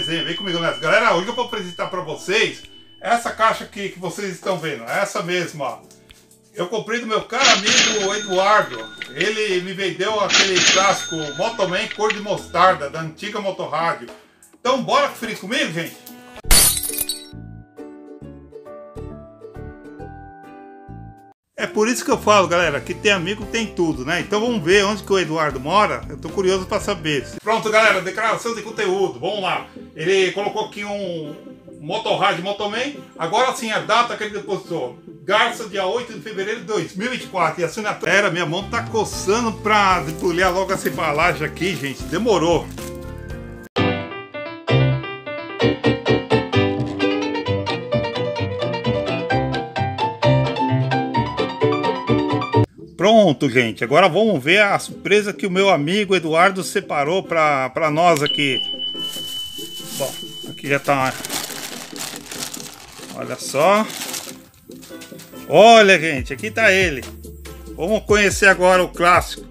resenha, vem comigo nessa. Galera, hoje eu vou apresentar para vocês essa caixa aqui que vocês estão vendo, essa mesma, ó. Eu comprei do meu caro amigo Eduardo. Ele me vendeu aquele clássico Motoman cor de mostarda da antiga Motorrádio. Então bora conferir comigo, gente? É por isso que eu falo, galera, que tem amigo tem tudo, né? Então vamos ver onde que o Eduardo mora. Eu tô curioso para saber. Pronto, galera, declaração de conteúdo. Vamos lá. Ele colocou aqui um Motorrad Motoman. Agora sim a data que ele depositou. Garça, dia 8 de fevereiro de 2024. E a assinatura. Era, minha mão tá coçando pra debulhar logo essa embalagem aqui, gente. Demorou. Pronto, gente. Agora vamos ver a surpresa que o meu amigo Eduardo separou para nós aqui. Bom, aqui já tá. Olha só. Olha, gente, aqui tá ele. Vamos conhecer agora o clássico.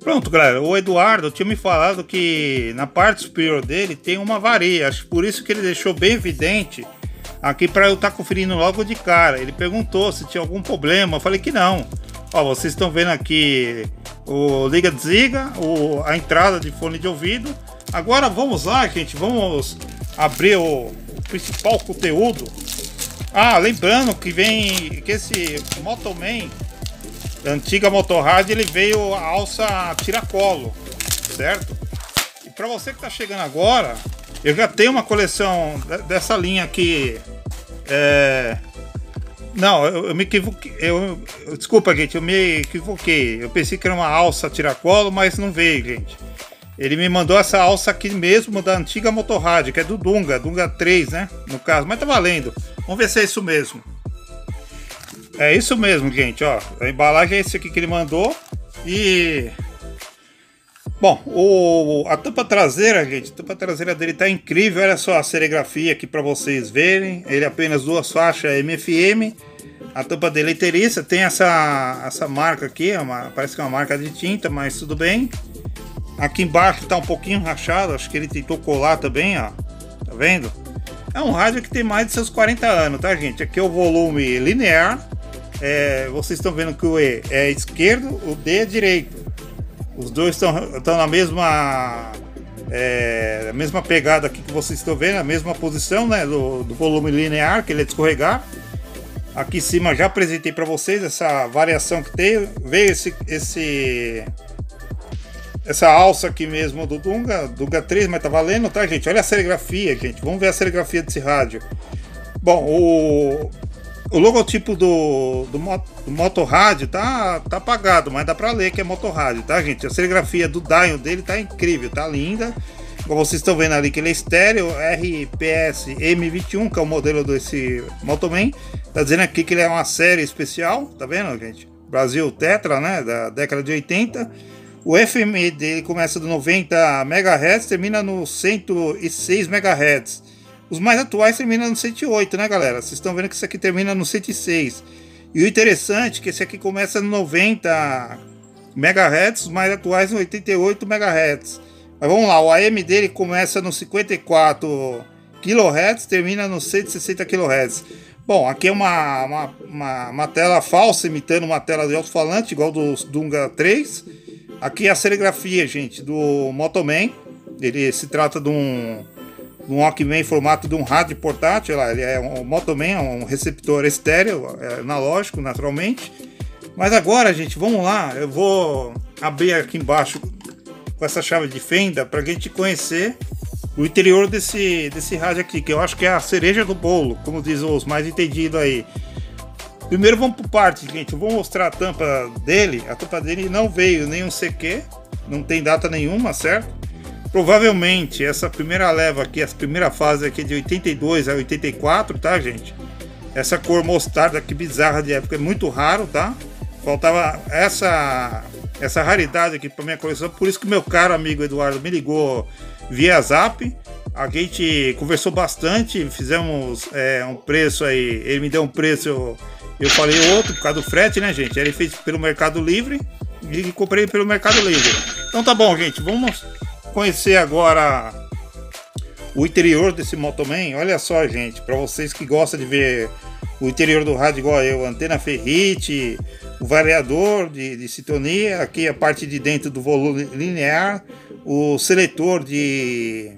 Pronto, galera. O Eduardo tinha me falado que na parte superior dele tem uma varia. Acho por isso que ele deixou bem evidente aqui para eu estar tá conferindo logo de cara. Ele perguntou se tinha algum problema. Eu falei que não. Ó, vocês estão vendo aqui o liga desliga, o, a entrada de fone de ouvido. Agora vamos lá, gente. Vamos abrir o, o principal conteúdo. Ah, lembrando que vem que esse Motoman, antiga Motorrad, ele veio a alça tiracolo, certo? E para você que está chegando agora, eu já tenho uma coleção dessa linha aqui. É... Não, eu, eu, me equivoquei. Eu, desculpa, gente, eu me equivoquei. Eu pensei que era uma alça tiracolo, mas não veio, gente. Ele me mandou essa alça aqui mesmo da antiga Motorrad, que é do Dunga, Dunga 3, né? No caso, mas tá valendo. Vamos ver se é isso mesmo. É isso mesmo, gente, ó. A embalagem é esse aqui que ele mandou. E Bom, o, a tampa traseira, gente, a tampa traseira dele tá incrível. Olha só a serigrafia aqui para vocês verem. Ele é apenas duas faixas MFM. A tampa dele é inteiriça. Tem essa, essa marca aqui, é uma, parece que é uma marca de tinta, mas tudo bem. Aqui embaixo tá um pouquinho rachado, acho que ele tentou colar também, ó. Tá vendo? É um rádio que tem mais de seus 40 anos, tá, gente? Aqui é o volume linear. É, vocês estão vendo que o E é esquerdo, o D é direito. Os dois estão na mesma é, mesma pegada aqui que vocês estão vendo, a mesma posição né, do, do volume linear, que ele é escorregar. Aqui em cima já apresentei para vocês essa variação que tem. Veio esse, esse essa alça aqui mesmo do Dunga, Dunga 3, mas tá valendo, tá, gente? Olha a serigrafia, gente. Vamos ver a serigrafia desse rádio. Bom, o, o logotipo do, do, do Motorrádio tá, tá apagado, mas dá pra ler que é Motorrádio, tá, gente? A serigrafia do Dion dele tá incrível, tá linda. Como vocês estão vendo ali, que ele é estéreo RPS M21, que é o modelo desse Motoman. Tá dizendo aqui que ele é uma série especial, tá vendo, gente? Brasil Tetra, né? Da década de 80. O FM dele começa do 90 MHz, termina no 106 MHz. Os mais atuais terminam no 108, né, galera? Vocês estão vendo que esse aqui termina no 106. E o interessante é que esse aqui começa no 90 MHz, os mais atuais no 88 MHz. Mas vamos lá, o AM dele começa no 54 kHz, termina no 160 kHz. Bom, aqui é uma, uma, uma, uma tela falsa imitando uma tela de alto-falante, igual do Dunga 3. Aqui é a serigrafia, gente, do Motoman. Ele se trata de um um Walkman em formato de um rádio portátil, ele é um Motoman, um receptor estéreo, é analógico naturalmente. Mas agora, gente, vamos lá, eu vou abrir aqui embaixo com essa chave de fenda para a gente conhecer o interior desse, desse rádio aqui, que eu acho que é a cereja do bolo, como diz os mais entendidos aí. Primeiro vamos por parte, gente. Eu vou mostrar a tampa dele. A tampa dele não veio nenhum CQ, não tem data nenhuma, certo? Provavelmente essa primeira leva aqui, essa primeira fase aqui de 82 a 84, tá, gente? Essa cor mostarda que bizarra de época é muito raro, tá? Faltava essa essa raridade aqui para minha coleção, por isso que meu caro amigo Eduardo me ligou via Zap. A gente conversou bastante, fizemos é, um preço aí, ele me deu um preço, eu, eu falei outro por causa do frete, né, gente? Ele fez pelo Mercado Livre e comprei pelo Mercado Livre. Então tá bom, gente. Vamos conhecer agora o interior desse Motoman. Olha só, gente, para vocês que gostam de ver o interior do rádio igual eu, antena ferrite, o variador de, de sintonia, aqui a parte de dentro do volume linear, o seletor de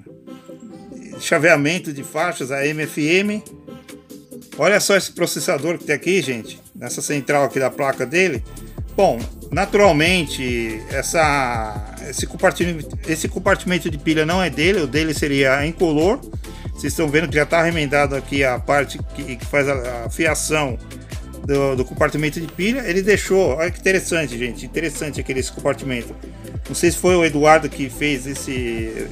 chaveamento de faixas, a MFM. Olha só esse processador que tem aqui, gente, nessa central aqui da placa dele. Bom, naturalmente, essa, esse, compartimento, esse compartimento de pilha não é dele, o dele seria incolor. Vocês estão vendo que já está remendado aqui a parte que, que faz a, a fiação do, do, compartimento de pilha. Ele deixou, olha que interessante, gente, interessante aquele esse compartimento. Não sei se foi o Eduardo que fez esse,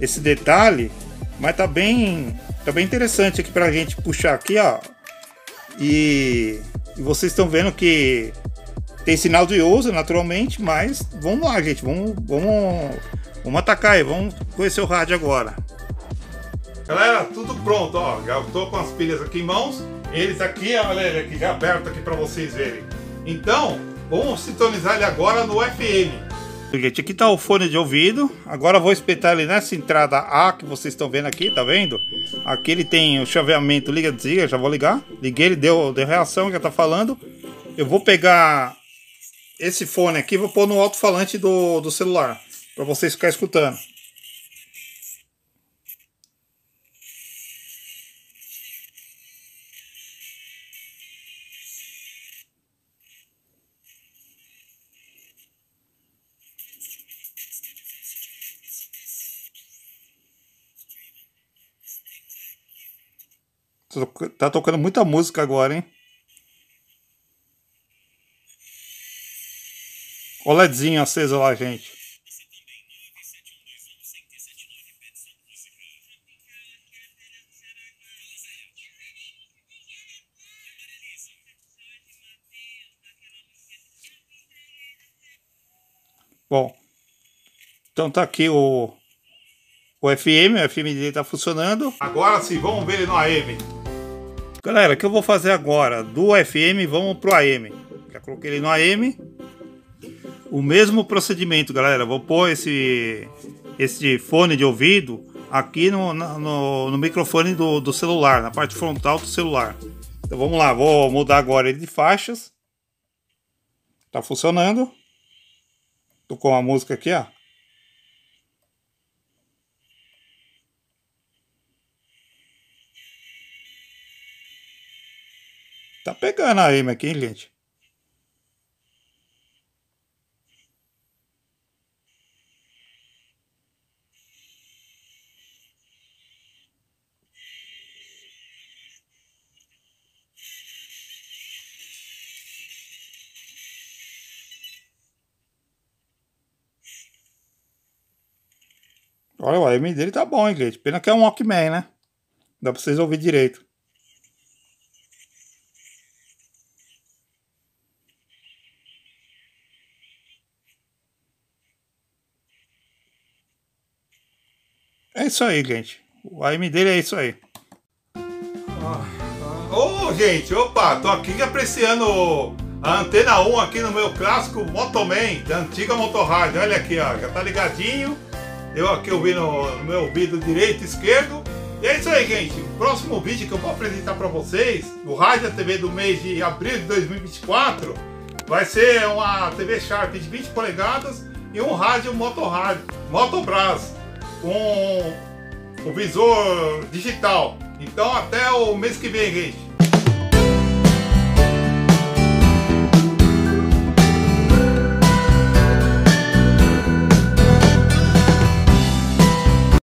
esse detalhe, mas tá bem, tá bem interessante aqui para a gente puxar aqui, ó. E, e vocês estão vendo que tem sinal de uso, naturalmente, mas vamos lá, gente. Vamos, vamos, vamos atacar aí. Vamos conhecer o rádio agora. Galera, tudo pronto, ó. Já estou com as pilhas aqui em mãos. Eles aqui, galera, aqui já aberto aqui para vocês verem. Então, vamos sintonizar ele agora no FM. Gente, aqui está o fone de ouvido. Agora vou espetar ele nessa entrada A que vocês estão vendo aqui, tá vendo? Aqui ele tem o chaveamento liga desliga, já vou ligar. Liguei, ele deu, deu reação, já tá falando. Eu vou pegar esse fone aqui vou pôr no alto-falante do, do celular, para vocês ficarem escutando. Tá tocando muita música agora, hein? O LEDzinho aceso lá, gente. Bom, então tá aqui o, o FM, o FM dele tá funcionando. Agora sim, vamos ver ele no AM. Galera, o que eu vou fazer agora? Do FM, vamos pro AM. Já coloquei ele no AM o mesmo procedimento, galera. Vou pôr esse, esse fone de ouvido aqui no, no, no microfone do, do celular, na parte frontal do celular. Então vamos lá, vou mudar agora ele de faixas. Tá funcionando. Tô com a música aqui, ó. Tá pegando a AM aqui, gente. Olha, o AM dele tá bom, hein, gente? Pena que é um Walkman, né? Dá pra vocês ouvir direito. É isso aí, gente. O AM dele é isso aí. Ô, oh, gente, opa, tô aqui apreciando a antena 1 aqui no meu clássico Motoman, da antiga Motorrádio. Olha aqui, ó, já tá ligadinho. Eu aqui ouvindo no meu ouvido direito e esquerdo. E é isso aí, gente. O próximo vídeo que eu vou apresentar para vocês, no Rádio TV do mês de abril de 2024, vai ser uma TV Sharp de 20 polegadas e um rádio Motorrádio, Motobras, com o visor digital. Então até o mês que vem, gente.